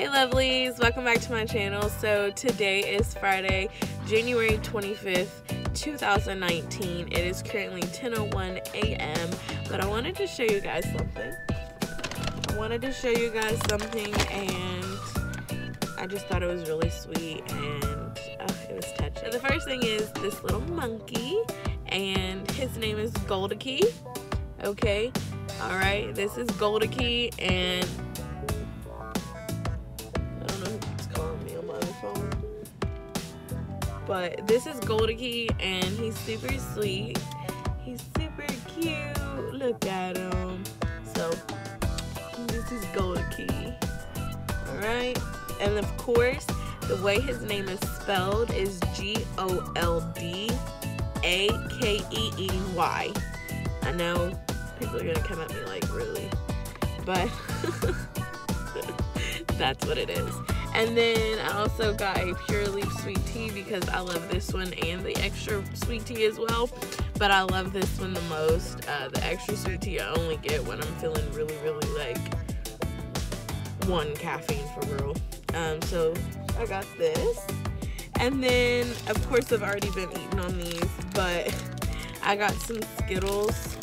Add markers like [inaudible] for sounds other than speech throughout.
Hey lovelies, welcome back to my channel. So today is Friday, January 25th, 2019. It is currently 10.01 a.m. But I wanted to show you guys something. I wanted to show you guys something and I just thought it was really sweet and oh, it was touching. So the first thing is this little monkey and his name is Goldie. Okay, all right, this is Goldie and But this is Goldie and he's super sweet. He's super cute. Look at him. So this is Goldie. Alright. And of course, the way his name is spelled is G-O-L-D A-K-E-E-Y. I know people are gonna come at me like really, but [laughs] that's what it is. And then I also got a Pure Leaf sweet tea because I love this one and the extra sweet tea as well. But I love this one the most. Uh, the extra sweet tea I only get when I'm feeling really, really like one caffeine for real. Um, so I got this. And then, of course, I've already been eating on these, but [laughs] I got some Skittles.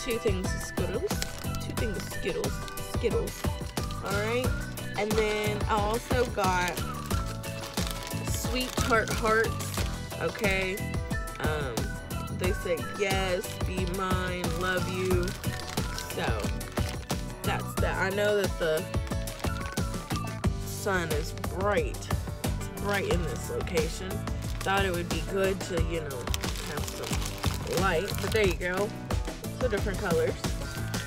Two things of Skittles. Two things of Skittles. Skittles. Alright. And then I also got Sweet Tart Hearts, okay? Um, they say yes, be mine, love you. So, that's that. I know that the sun is bright. It's bright in this location. Thought it would be good to, you know, have some light. But there you go. So different colors.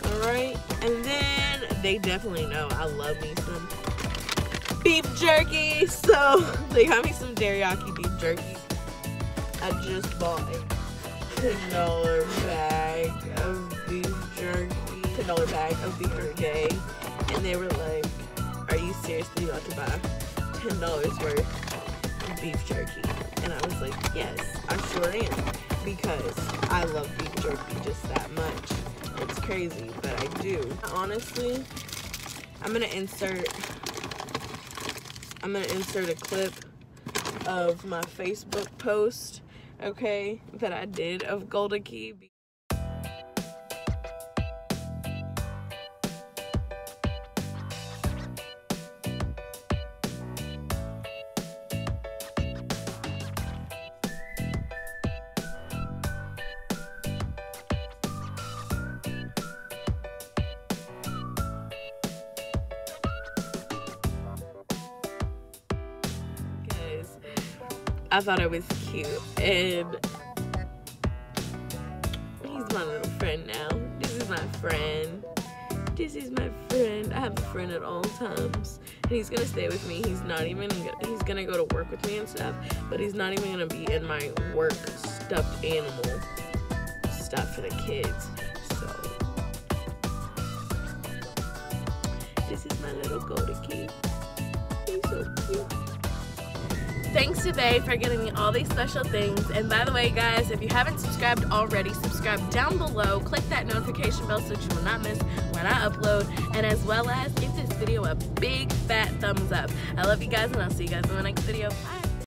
Alright, and then they definitely know I love me some beef jerky. So [laughs] they got me some teriyaki beef jerky. I just bought a $10 bag of beef jerky. $10 bag of beef jerky. And they were like, are you seriously about to buy $10 worth of beef jerky? And I was like, yes, I sure am. Because I love beef jerky just that much. It's crazy, but I do. Honestly, I'm gonna insert I'm gonna insert a clip of my Facebook post, okay, that I did of Goldie. I thought it was cute. And he's my little friend now. This is my friend. This is my friend. I have a friend at all times. And he's gonna stay with me. He's not even, he's gonna go to work with me and stuff, but he's not even gonna be in my work stuffed animal stuff for the kids. So, this is my little golden key. He's so cute thanks to Bay for getting me all these special things. And by the way, guys, if you haven't subscribed already, subscribe down below. Click that notification bell so you will not miss when I upload. And as well as give this video a big fat thumbs up. I love you guys, and I'll see you guys in the next video. Bye.